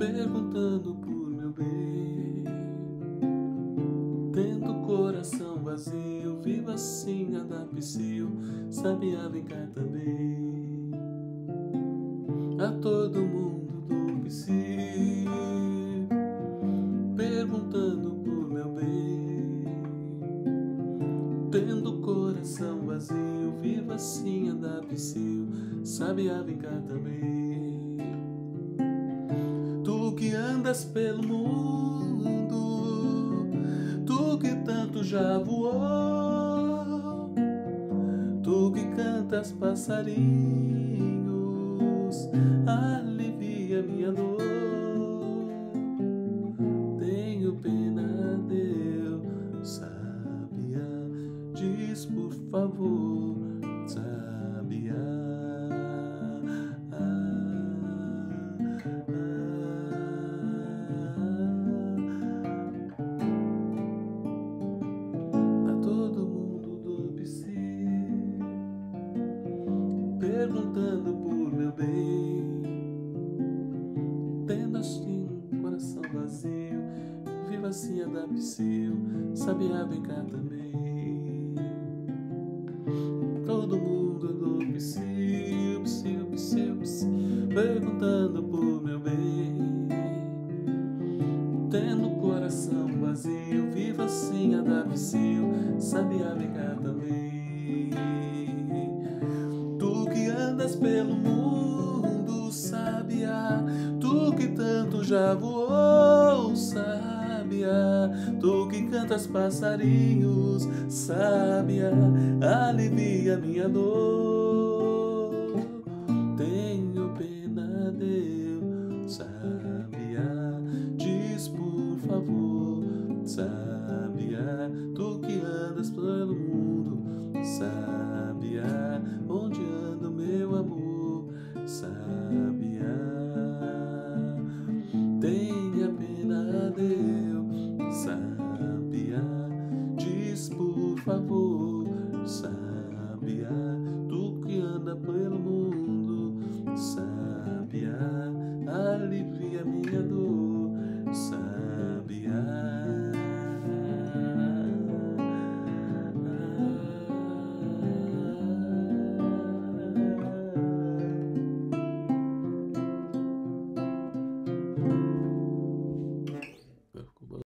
perguntando por meu bem. Tendo coração vazio, viva assim a da psiu, sabia vem cá também. A todo mundo do psiu, perguntando por meu bem. Tendo coração vazio, viva assim a da psiu, sabia vem cá também. Andas pelo mundo, tu que tanto já voou, tu que cantas passarinhos, alivia minha dor. Tenho pena, Deus, sabia, diz por favor, sabia. Perguntando por meu bem, tendo assim um coração vazio, viva assim a da sabia vem cá também. Todo mundo do psiu, psiu, psiu, psiu, perguntando por meu bem. Tendo coração vazio, viva assim a da sabia vem cá também. Tu que tanto já voou, sábia, tu que cantas passarinhos, sábia, alivia minha dor. Tenho pena, Deus, sábia, diz por favor, sábia, tu que andas pelo mundo, sábia. favorite.